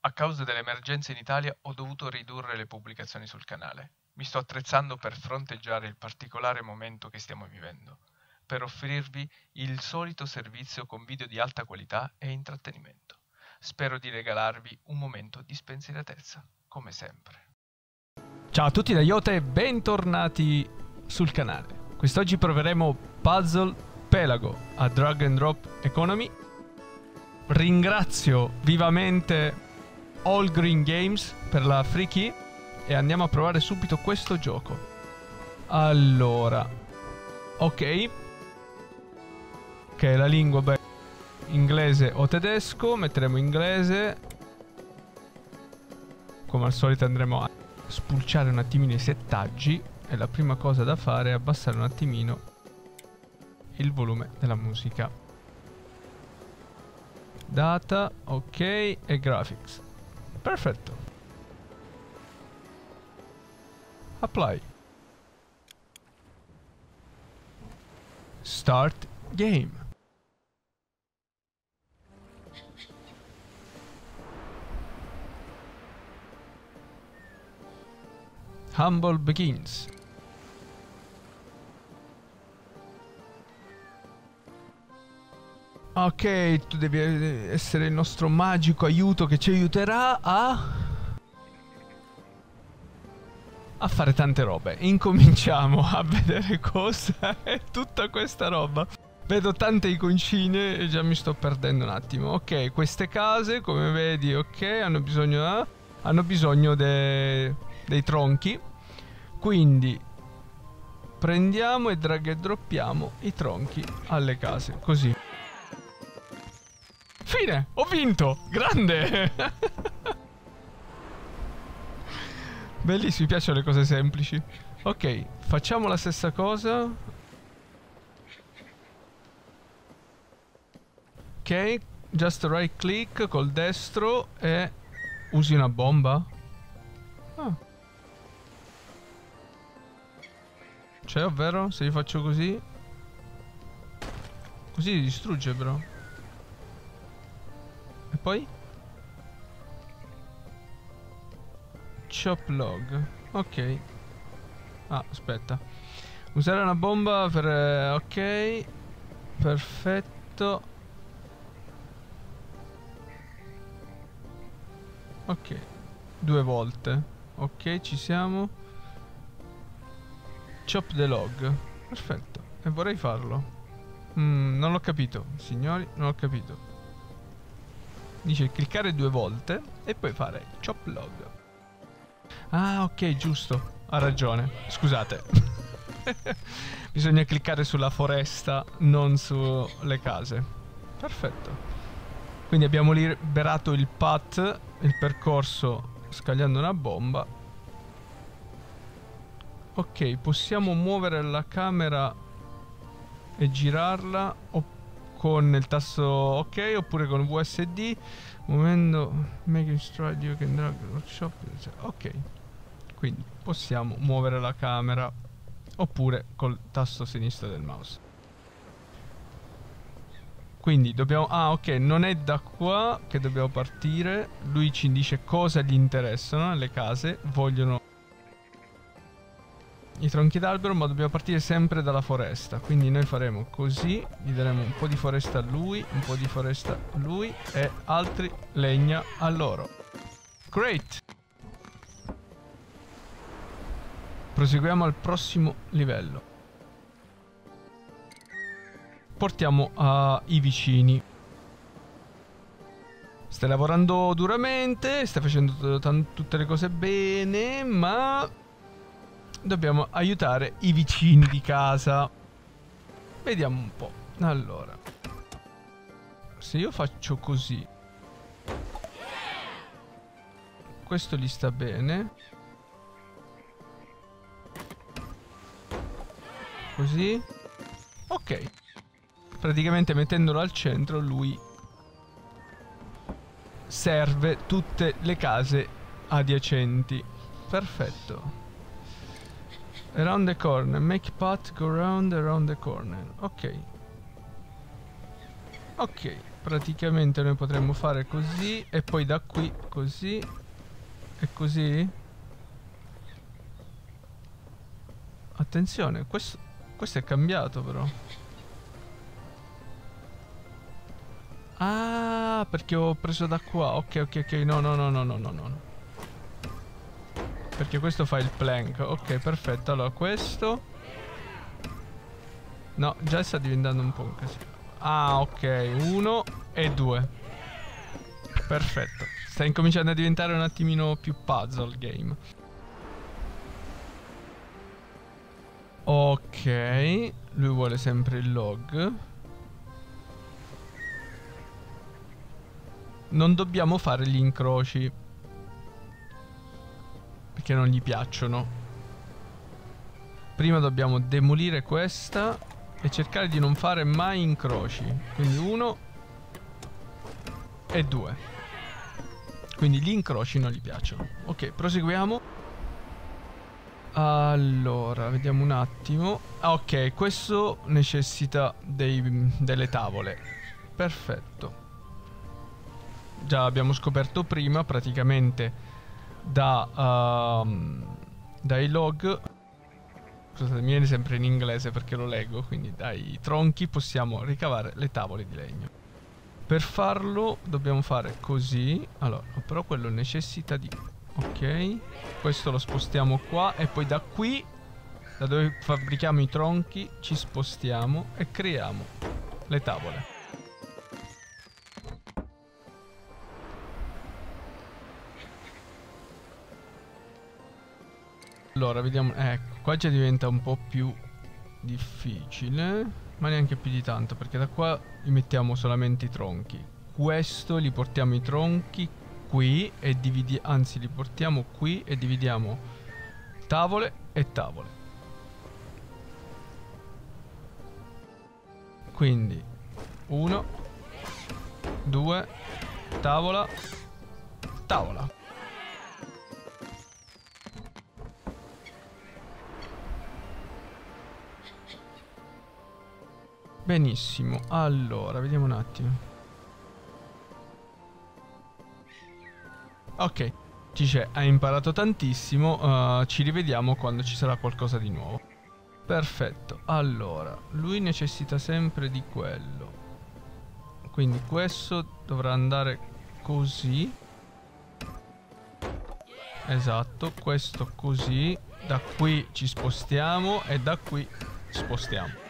A causa dell'emergenza in Italia ho dovuto ridurre le pubblicazioni sul canale. Mi sto attrezzando per fronteggiare il particolare momento che stiamo vivendo, per offrirvi il solito servizio con video di alta qualità e intrattenimento. Spero di regalarvi un momento di spensieratezza, come sempre. Ciao a tutti da Yote e bentornati sul canale. Quest'oggi proveremo Puzzle Pelago a Drag and Drop Economy. Ringrazio vivamente All Green Games per la free key e andiamo a provare subito questo gioco. Allora, ok. Ok, la lingua, beh, inglese o tedesco, metteremo inglese. Come al solito andremo a spulciare un attimino i settaggi e la prima cosa da fare è abbassare un attimino il volume della musica. Data, ok, e graphics. Perfetto. Apply. Start game. Humble begins. Ok, tu devi essere il nostro magico aiuto che ci aiuterà a... A fare tante robe. Incominciamo a vedere cosa è tutta questa roba. Vedo tante iconcine e già mi sto perdendo un attimo. Ok, queste case, come vedi, ok, hanno bisogno... Eh? Hanno bisogno de... dei tronchi. Quindi prendiamo e drag e droppiamo i tronchi alle case, così. Fine, ho vinto, grande! Bellissimo, mi piacciono le cose semplici. Ok, facciamo la stessa cosa. Ok, just right click col destro e usi una bomba. Ah. Cioè, ovvero, se io faccio così... Così distrugge, però. E poi? Chop log. Ok. Ah, aspetta. Usare una bomba per... Eh, ok. Perfetto. Ok. Due volte. Ok, ci siamo. Chop the log. Perfetto. E vorrei farlo. Mm, non l'ho capito, signori. Non ho capito. Dice cliccare due volte e poi fare chop log. Ah, ok, giusto. Ha ragione. Scusate. Bisogna cliccare sulla foresta, non sulle case. Perfetto. Quindi abbiamo liberato il path, il percorso scagliando una bomba. Ok, possiamo muovere la camera e girarla oppure con il tasto ok oppure con VSD muovendo making stride you can drag workshop. Ok quindi possiamo muovere la camera oppure col tasto sinistro del mouse. Quindi dobbiamo ah ok non è da qua che dobbiamo partire. Lui ci dice cosa gli interessano le case vogliono i tronchi d'albero ma dobbiamo partire sempre dalla foresta. Quindi noi faremo così gli daremo un po' di foresta a lui un po' di foresta a lui e altri legna a loro. Great! Proseguiamo al prossimo livello. Portiamo ai vicini. Stai lavorando duramente stai facendo tutte le cose bene ma dobbiamo aiutare i vicini di casa. Vediamo un po'. Allora. Se io faccio così. Questo gli sta bene. Così. Ok. Praticamente mettendolo al centro lui serve tutte le case adiacenti. Perfetto. Around the corner. Make path go round around the corner. Ok. Ok, praticamente noi potremmo fare così e poi da qui così e così. Attenzione, questo, questo è cambiato però. Ah, perché ho preso da qua. Ok, ok, ok. No, no, no, no, no, no, no. Perché questo fa il plank. Ok, perfetto. Allora, questo... No, già sta diventando un po' un casino. Ah, ok. Uno e due. Perfetto. Sta incominciando a diventare un attimino più puzzle game. Ok. Lui vuole sempre il log. Non dobbiamo fare gli incroci. Perché non gli piacciono. Prima dobbiamo demolire questa e cercare di non fare mai incroci. Quindi uno e due. Quindi gli incroci non gli piacciono. Ok, proseguiamo. Allora, vediamo un attimo. Ah, ok, questo necessita dei, delle tavole. Perfetto. Già l'abbiamo scoperto prima, praticamente da, uh, dai log scusate, mi viene sempre in inglese perché lo leggo, quindi dai tronchi possiamo ricavare le tavole di legno. Per farlo dobbiamo fare così, allora, però quello necessita di... Ok, questo lo spostiamo qua e poi da qui, da dove fabbrichiamo i tronchi, ci spostiamo e creiamo le tavole. Allora, vediamo... Ecco, qua già diventa un po' più difficile. Ma neanche più di tanto, perché da qua li mettiamo solamente i tronchi. Questo li portiamo i tronchi qui e dividiamo... Anzi, li portiamo qui e dividiamo tavole e tavole. Quindi, uno, due, tavola, tavola. Benissimo, allora, vediamo un attimo. Ok, dice, hai imparato tantissimo, uh, ci rivediamo quando ci sarà qualcosa di nuovo. Perfetto, allora, lui necessita sempre di quello. Quindi questo dovrà andare così. Esatto, questo così. Da qui ci spostiamo e da qui spostiamo.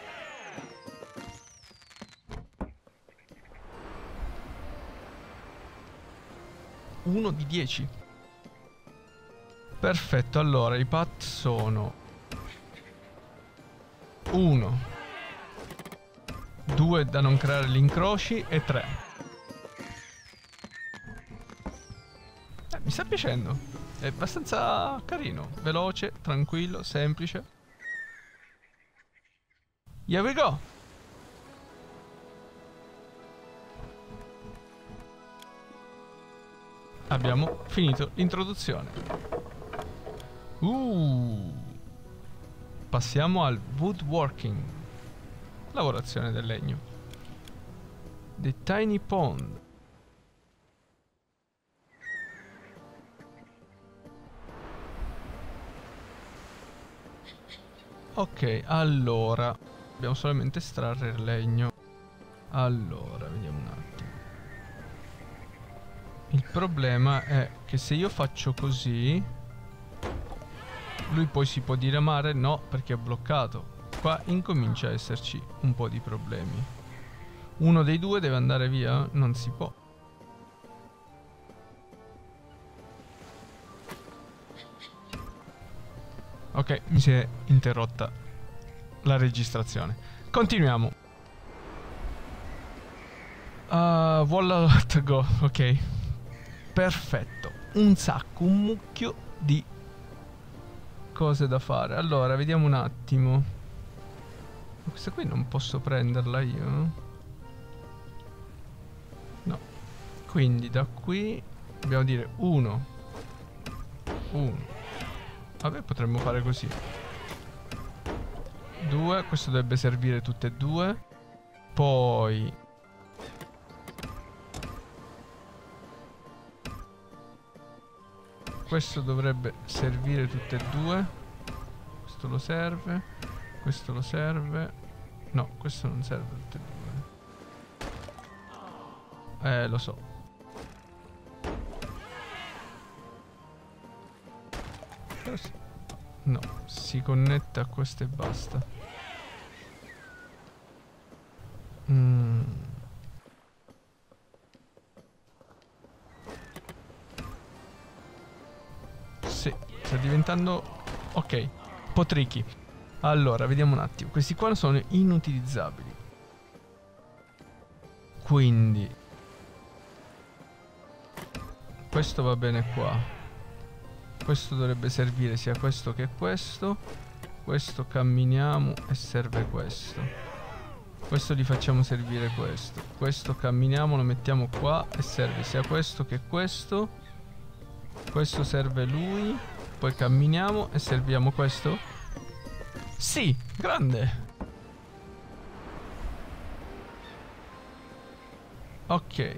1 di 10. Perfetto, allora i pat sono 1, 2 da non creare gli incroci e 3. Eh, mi sta piacendo. È abbastanza carino, veloce, tranquillo, semplice. Here we go! Abbiamo finito l'introduzione. Uh. Passiamo al woodworking. Lavorazione del legno. The Tiny Pond. Ok, allora. Dobbiamo solamente estrarre il legno. Allora, vediamo un attimo. Il problema è che se io faccio così Lui poi si può diramare No perché è bloccato. Qua incomincia a esserci un po' di problemi. Uno dei due deve andare via Non si può. Ok, mi si è interrotta la registrazione. Continuiamo. Uh, Voila go, ok perfetto. Un sacco un mucchio di cose da fare. Allora vediamo un attimo. Questa qui non posso prenderla io no. Quindi da qui dobbiamo dire 1 1 vabbè potremmo fare così. 2 questo dovrebbe servire tutte e due. Poi questo dovrebbe servire tutte e due. Questo lo serve. Questo lo serve. No, questo non serve tutte e due. Eh, lo so. No, si connette a questo e basta. Mm. Sì, sta diventando... Ok, un po' tricky. Allora, vediamo un attimo. Questi qua sono inutilizzabili. Quindi... Questo va bene qua. Questo dovrebbe servire sia questo che questo. Questo camminiamo e serve questo. Questo gli facciamo servire questo. Questo camminiamo, lo mettiamo qua e serve sia questo che questo. Questo serve lui. Poi camminiamo e serviamo questo. Sì, grande. Ok.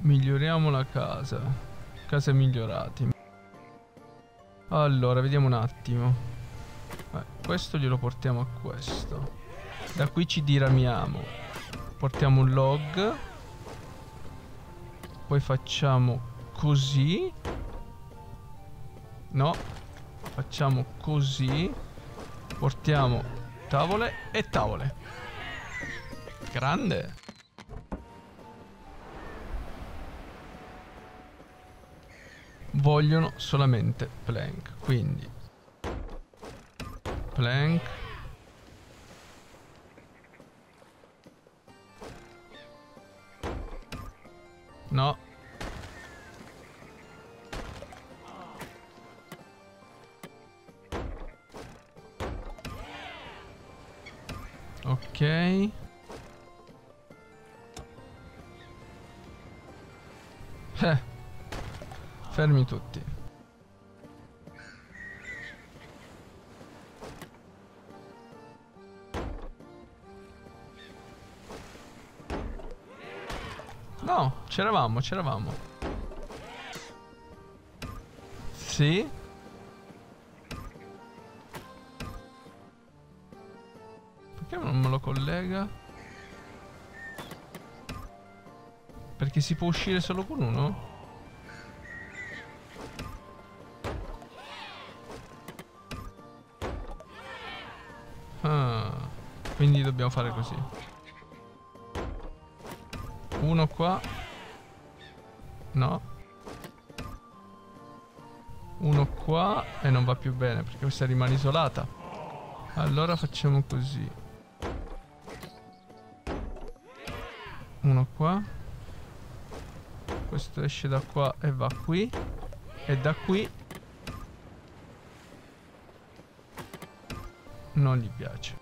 Miglioriamo la casa. Case migliorate. Allora, vediamo un attimo. Eh, questo glielo portiamo a questo. Da qui ci diramiamo. Portiamo un log. Poi facciamo così. No. Facciamo così. Portiamo tavole e tavole. Grande. Vogliono solamente plank. Quindi plank. No. Eh. Fermi tutti. No, c'eravamo, c'eravamo. Sì. Me lo collega? Perché si può uscire solo con uno? Ah, quindi dobbiamo fare così. Uno qua. No. Uno qua e non va più bene perché questa rimane isolata. Allora facciamo così. Qua. Questo esce da qua e va qui. E da qui non gli piace.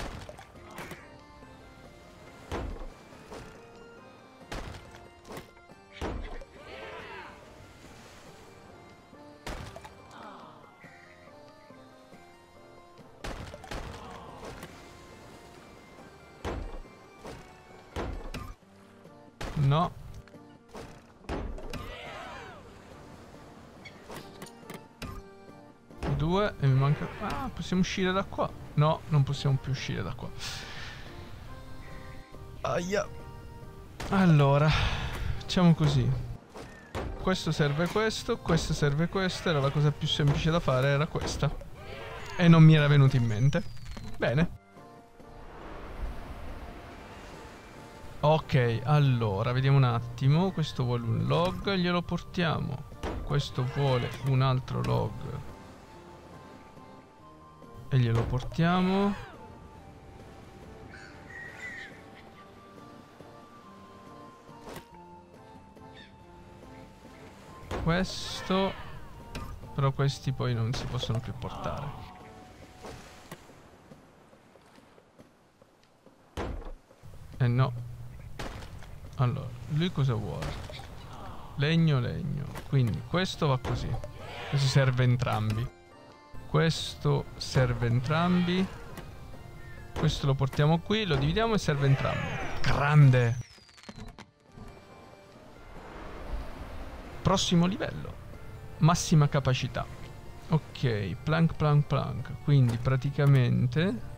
Possiamo uscire da qua. No, non possiamo più uscire da qua. Aia. Allora, facciamo così. Questo serve questo, questo serve questo. Era la cosa più semplice da fare, era questa. E non mi era venuto in mente. Bene. Ok, allora, vediamo un attimo. Questo vuole un log, glielo portiamo. Questo vuole un altro log. E glielo portiamo. Questo. Però questi poi non si possono più portare. Eh no. Allora, lui cosa vuole? Legno, legno. Quindi questo va così. Questo serve entrambi. Questo serve entrambi. Questo lo portiamo qui, lo dividiamo e serve entrambi. Grande! Prossimo livello. massima capacità. Ok, plank, plank, plank. Quindi praticamente...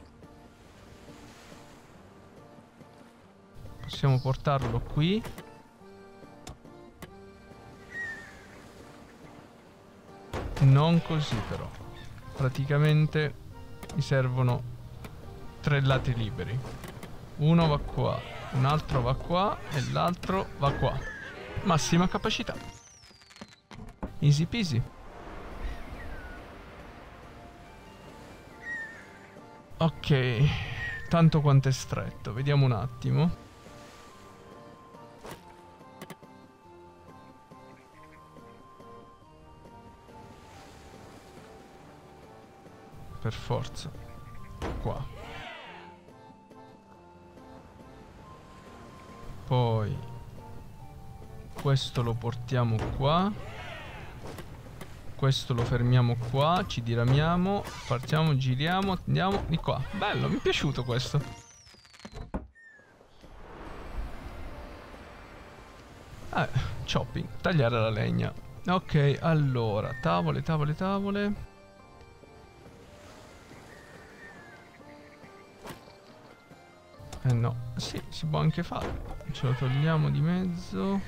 Possiamo portarlo qui. Non così però. Praticamente mi servono tre lati liberi. Uno va qua, un altro va qua e l'altro va qua. Massima capacità. Easy peasy. Ok, tanto quanto è stretto, vediamo un attimo. Per forza. Qua. Poi questo lo portiamo qua. Questo lo fermiamo qua, ci diramiamo, partiamo, giriamo, andiamo di qua. Bello, mi è piaciuto questo. Eh, chopping, tagliare la legna. Ok, allora, tavole, tavole, tavole. Eh no, sì, si può anche fare. Ce lo togliamo di mezzo.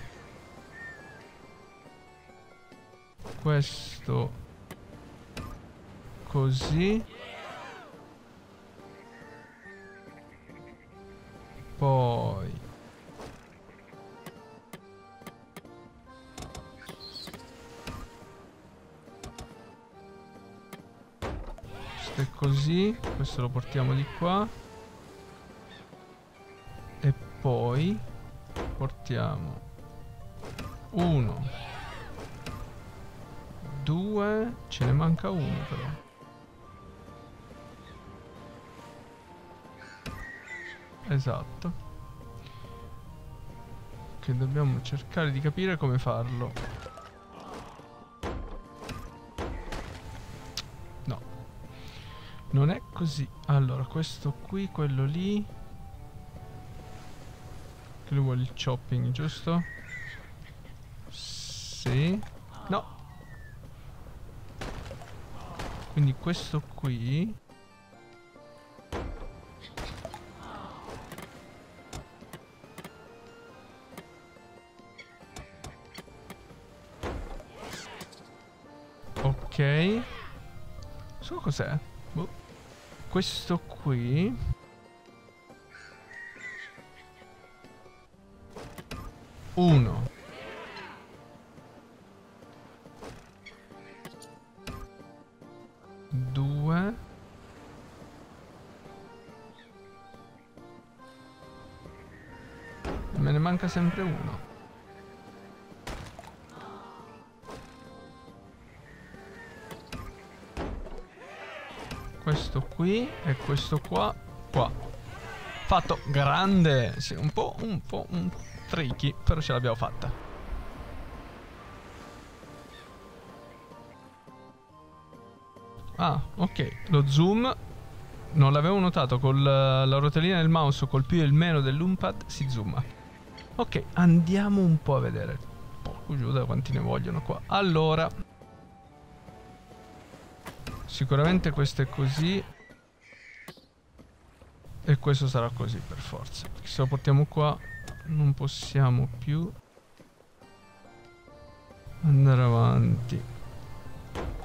Questo così. Poi questo è così, questo lo portiamo di qua poi portiamo uno. Due ce ne manca uno però. Esatto. Che dobbiamo cercare di capire come farlo. No. Non è così. Allora questo qui quello lì che lui vuole il chopping, giusto? Sì. No. Quindi questo qui... Ok. So cos'è? Boh. Questo qui... Uno. Due. Me ne manca sempre uno. Questo qui e questo qua, qua. Fatto grande, sì, un po', un po', un po' tricky, però ce l'abbiamo fatta. Ah, ok. Lo zoom non l'avevo notato con la, la rotellina del mouse col più e il meno dell'umpad si zooma. Ok, andiamo un po' a vedere. Porco giù da quanti ne vogliono qua. Allora. Sicuramente questo è così. E questo sarà così per forza. Se lo portiamo qua non possiamo più andare avanti.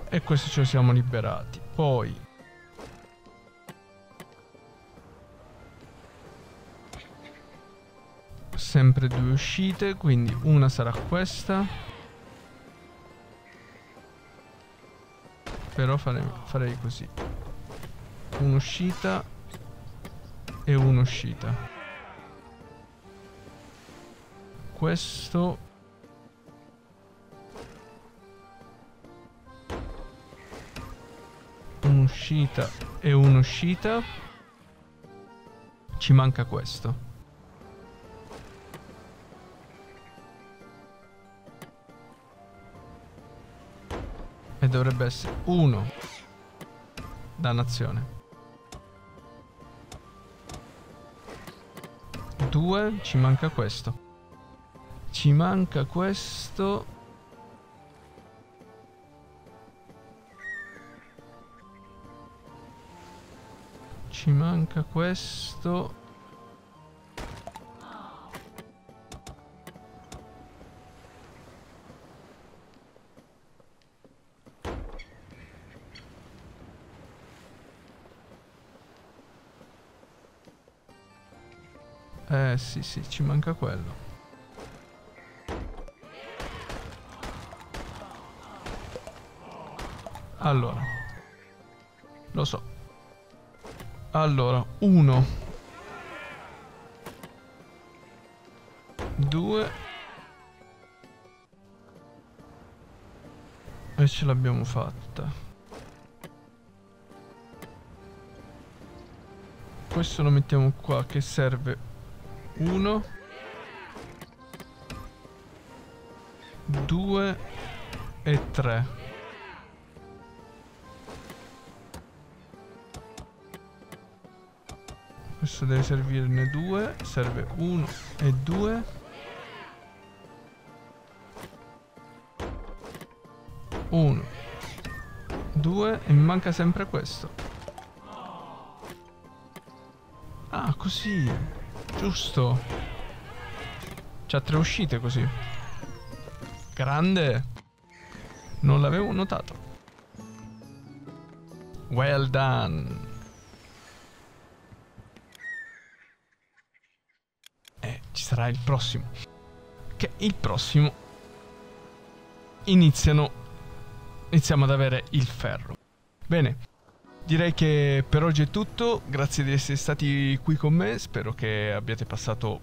E questo ce lo siamo liberati. Poi sempre due uscite quindi una sarà questa. Però farei, farei così. Un'uscita e un'uscita questo. Un'uscita e un'uscita. Ci manca questo. E dovrebbe essere uno dannazione 2 ci manca questo ci manca questo. Ci manca questo. Eh sì sì, ci manca quello. Allora. Lo so. Allora, uno. Due. E ce l'abbiamo fatta. Questo lo mettiamo qua che serve uno. Due. E tre. Questo deve servirne due. Serve uno e due. Uno. Due. E mi manca sempre questo. Ah, così. Giusto. C'ha tre uscite così. Grande. Non l'avevo notato. Well done. Sarà il prossimo. Che il prossimo iniziano iniziamo ad avere il ferro. Bene. Direi che per oggi è tutto, grazie di essere stati qui con me, spero che abbiate passato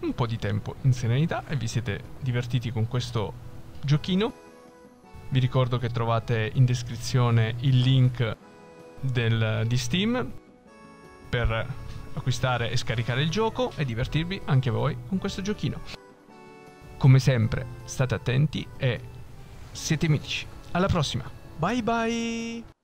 un po' di tempo in serenità e vi siete divertiti con questo giochino. Vi ricordo che trovate in descrizione il link del, di Steam per acquistare e scaricare il gioco e divertirvi anche voi con questo giochino. Come sempre, state attenti e siete mitici. Alla prossima. Bye bye!